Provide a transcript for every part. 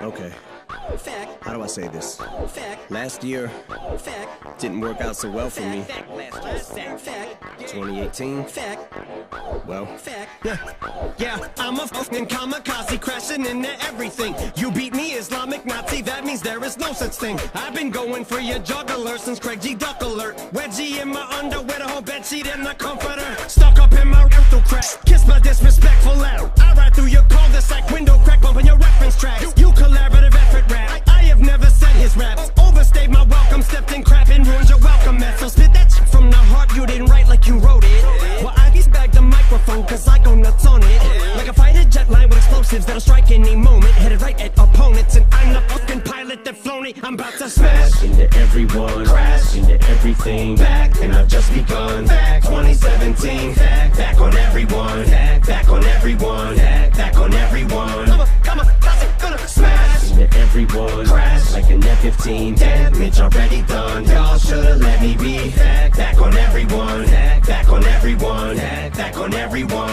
Okay. Fact. How do I say this? Fact. Last year didn't work out so well for me. Fact. Fact. Fact. 2018, Fact. well, Fact. Yeah, yeah, I'm a fucking kamikaze crashing into everything. You beat me, Islamic Nazi, that means there is no such thing. I've been going for your juggler since Craig G. Duck Alert. Wedgie in my underwear, the whole bedsheet in the comforter. Stuck up in crack, kiss my disrespectful out. I ride through your cul-de-sac window crack, bumping your reference tracks. You collaborative effort rap. I, I have never said his raps. Overstayed my welcome, stepped in nuts on it. Like a fighter jet line with explosives that'll strike any moment. Headed right at opponents, and I'm the fucking pilot that flown it. I'm about to smash. into everyone, crash into everything, back, and I've just begun. Back 2017, back, back on everyone, back, back on everyone, back, back on everyone. Come on, come on, it gonna smash? Into everyone, crash like an F-15, damage already done. Y'all should've let me be back, back on everyone, back, back on everyone, back, back on everyone.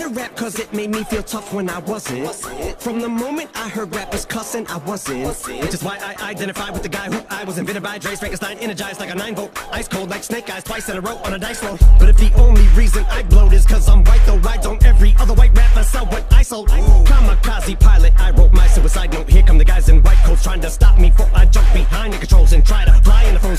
Turned to rap cause it made me feel tough when I wasn't. From the moment I heard rappers cussing, I wasn't. Which is why I identify with the guy who I was invented by Dre Frankenstein, energized like a 9 volt. Ice cold like snake eyes, twice in a row on a dice roll. But if the only reason I blowed is cause I'm white, though why don't every other white rapper sell what I sold? Kamikaze pilot, I wrote my suicide note. Here come the guys in white coats trying to stop me before I jump behind the controls and try to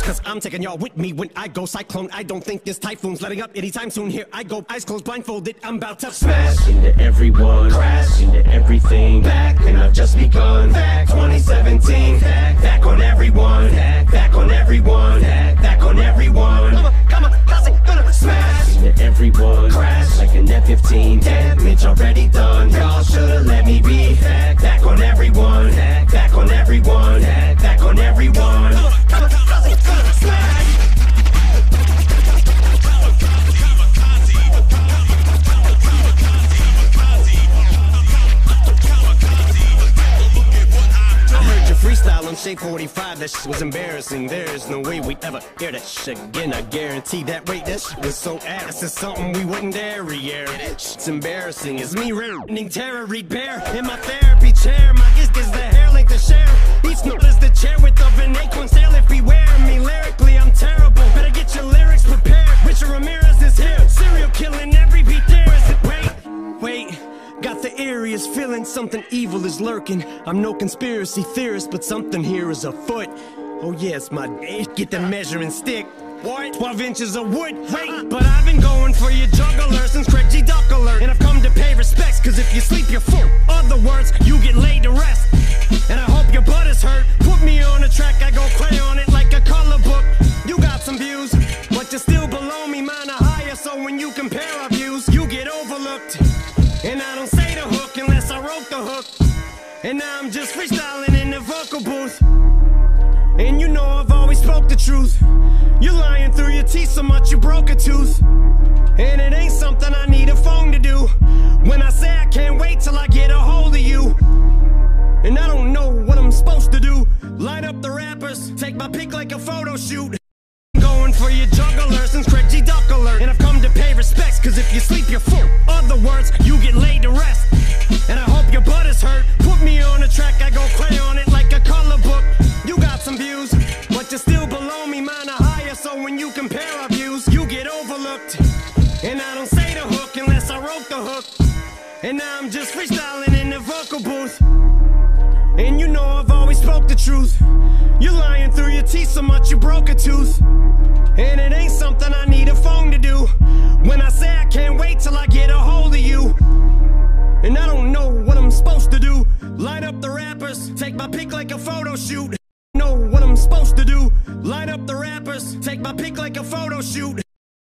Cause I'm taking y'all with me when I go cyclone. I don't think this typhoon's letting up anytime soon. Here I go, eyes closed, blindfolded. I'm about to smash. into everyone, crash into everything, back, and I've just begun. Back 2017, back, back on everyone, back, back on everyone, back, back on everyone. Come on, come on, how's it gonna smash? Into everyone, crash like an F-15, damage already done. Y'all should've let me be back, back on everyone, back, back on everyone, back, back on freestyle Shade 45, that shit was embarrassing. There's no way we'd ever hear that shit again. I guarantee that rate, that shit was so ass. It's something we wouldn't dare re-air. It's embarrassing. It's me reading terror, bear in my therapy chair. My gift is the hair length to share. Each note is the chair with of an acorn sail if we wear me. Lyrically, something evil is lurking. I'm no conspiracy theorist, but something here is afoot. Oh yes, my. Get the measuring stick. What? 12 inches of wood. Wait, uh-huh. but I've been going for your juggler since Craig G. Duck Alert. And I've come to pay respects, cause if you sleep, you're full. Other words, you get laid to rest. And I hope your butt is hurt. Put me on a track, I go play on it like a color book. You got some views, but you're still below me. Mine are higher, so when you compare our views, you get overlooked. And I don't say the hook And now I'm just freestyling in the vocal booth. And you know I've always spoke the truth. You're lying through your teeth so much you broke a tooth. And it ain't something I need a phone to do. When I say I can't wait till I get a hold of you. And I don't know what I'm supposed to do. Line up the rappers, take my pic like a photo shoot. I'm Going for your juggler since Craig G. Duck Alert. And I've come to pay respects, cause if you sleep, you're full. Other words, you get when you compare our views, you get overlooked. And I don't say the hook unless I wrote the hook. And now I'm just freestyling in the vocal booth. And you know I've always spoke the truth. You're lying through your teeth so much you broke a tooth. And it ain't something I need a phone to do. When I say I can't wait till I get a hold of you. And I don't know what I'm supposed to do. Line up the rappers, take my pic like a photo shoot. Line up the rappers, take my pic like a photo shoot.